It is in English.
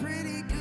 pretty good.